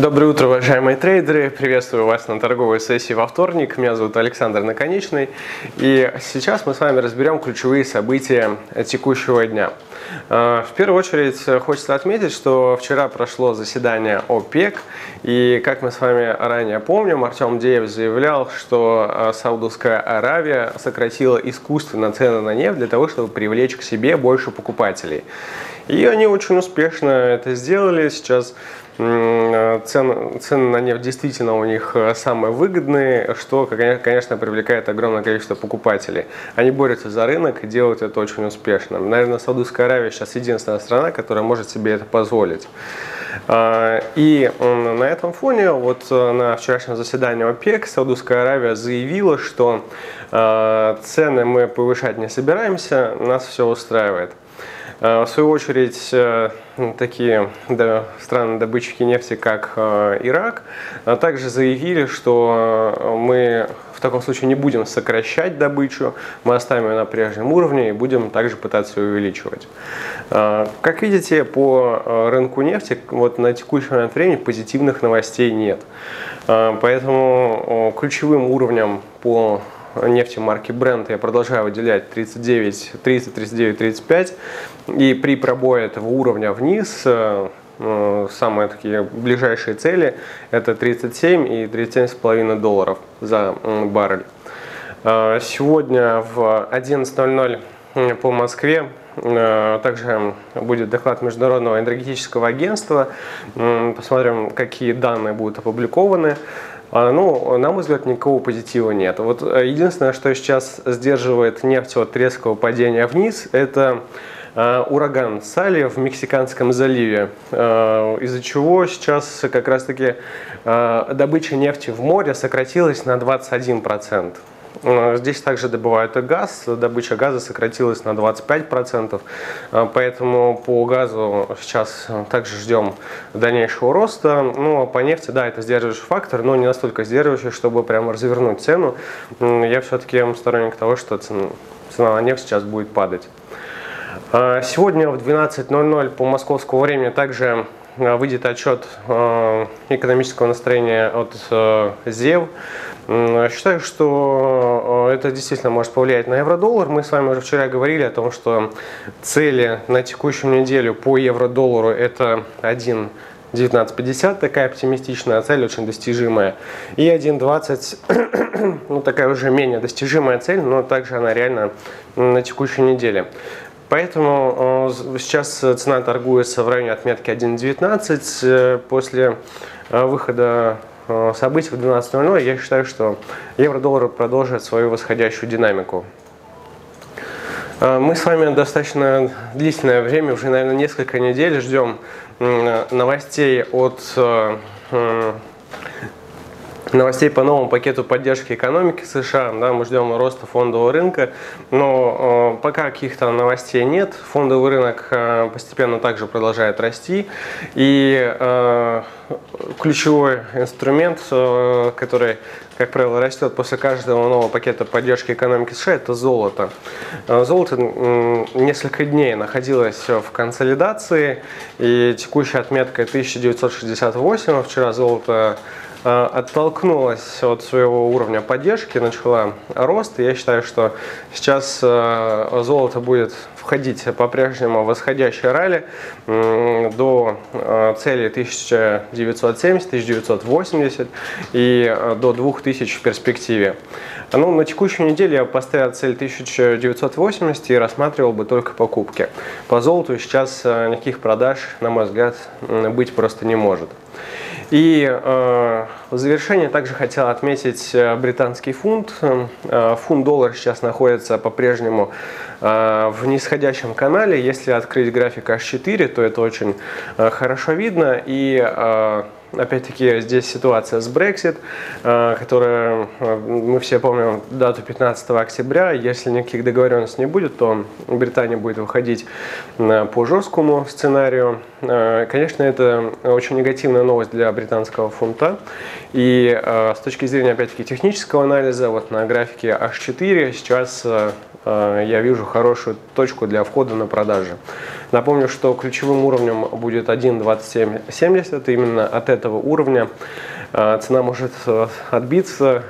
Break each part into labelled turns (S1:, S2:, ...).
S1: Доброе утро, уважаемые трейдеры! Приветствую вас на торговой сессии во вторник. Меня зовут Александр Наконечный. И сейчас мы с вами разберем ключевые события текущего дня. А, в первую очередь хочется отметить, что вчера прошло заседание ОПЕК. И как мы с вами ранее помним, Артем Деев заявлял, что а, Саудовская Аравия сократила искусственно цены на нефть для того, чтобы привлечь к себе больше покупателей. И они очень успешно это сделали. Сейчас Цены, цены на нефть действительно у них э, самые выгодные, что, конечно, привлекает огромное количество покупателей. Они борются за рынок и делают это очень успешно. Наверное, Саудовская Аравия сейчас единственная страна, которая может себе это позволить. А, и на этом фоне, вот э, на вчерашнем заседании ОПЕК, Саудовская Аравия заявила, что э, цены мы повышать не собираемся, нас все устраивает. Э, в свою очередь, э, такие страны добытчики нефти, как э, Ирак, также заявили, что мы в таком случае не будем сокращать добычу, мы оставим ее на прежнем уровне и будем также пытаться ее увеличивать. Как видите, по рынку нефти вот на текущий момент времени позитивных новостей нет. Поэтому ключевым уровнем по нефти марки Brent я продолжаю выделять 39, 30, 39, 35. И при пробое этого уровня вниз э, э, самые такие ближайшие цели это 37 и 37,5 долларов за баррель. Э, сегодня в 11.00 по Москве также будет доклад Международного энергетического агентства. Посмотрим, какие данные будут опубликованы. А, ну, на мой взгляд, никакого позитива нет. Вот э, единственное, что сейчас сдерживает нефть от резкого падения вниз, это э, ураган Сали в Мексиканском заливе, э, из-за чего сейчас как раз-таки добыча нефти в море сократилась на 21%. Э, здесь также добывают и газ, добыча газа сократилась на 25%, э, поэтому по газу сейчас также ждем дальнейшего роста. Ну, а по нефти, да, это сдерживающий фактор, но не настолько сдерживающий, чтобы прямо развернуть цену. Я все-таки сторонник того, что цена, цена на нефть сейчас будет падать. Э, сегодня в 12.00 по московскому времени также выйдет отчет экономического настроения от ЗЕВ. Считаю, что э, это действительно может повлиять на евро-доллар. Мы с вами уже вчера говорили о том, что цели на текущую неделю по евро-доллару это 1 19.50, такая оптимистичная цель, очень достижимая. И 1.20, ну такая уже менее достижимая цель, но также она реально на текущей неделе. Поэтому э, сейчас цена торгуется в районе отметки 1.19. Э, после выхода Э, событий в 12.00, я считаю, что евро-доллар продолжит свою восходящую динамику. Э, мы с вами достаточно длительное время, уже, наверное, несколько недель ждем новостей от э, новостей по новому пакету поддержки экономики США. Да, мы ждем роста фондового рынка, но э, пока каких-то новостей нет. Фондовый рынок э, постепенно также продолжает расти. И э, ключевой инструмент, э, который, как правило, растет после каждого нового пакета поддержки экономики США, это золото. Э, золото э, несколько дней находилось в консолидации, и текущая отметка 1968. Вчера золото оттолкнулась от своего уровня поддержки, начала рост. я считаю, что сейчас э, золото будет входить по-прежнему в восходящее ралли до э, цели 1970-1980 и до 2000 в перспективе. Ну, на текущую неделю я поставил цель 1980 и рассматривал бы только покупки. По золоту сейчас никаких продаж, на мой взгляд, быть просто не может. И э, в завершение также хотел отметить э, британский фунт. Э, фунт-доллар сейчас находится по-прежнему э, в нисходящем канале. Если открыть график H4, то это очень хорошо видно. И э, Опять-таки здесь ситуация с Brexit, э, которая, э, мы все помним дату 15 октября. Если никаких договоренностей не будет, то Британия будет выходить э, по жесткому сценарию. Конечно, это очень негативная новость для британского фунта. И с точки зрения, опять-таки, технического анализа, вот на графике H4 сейчас я вижу хорошую точку для входа на продажи. Напомню, что ключевым уровнем будет 1.2770. Именно от этого уровня э, цена может э, отбиться.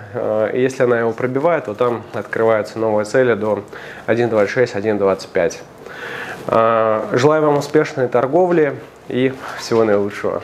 S1: И если она его пробивает, то там открываются новые цели до 1.26, 1.25. Желаю вам успешной торговли и всего наилучшего.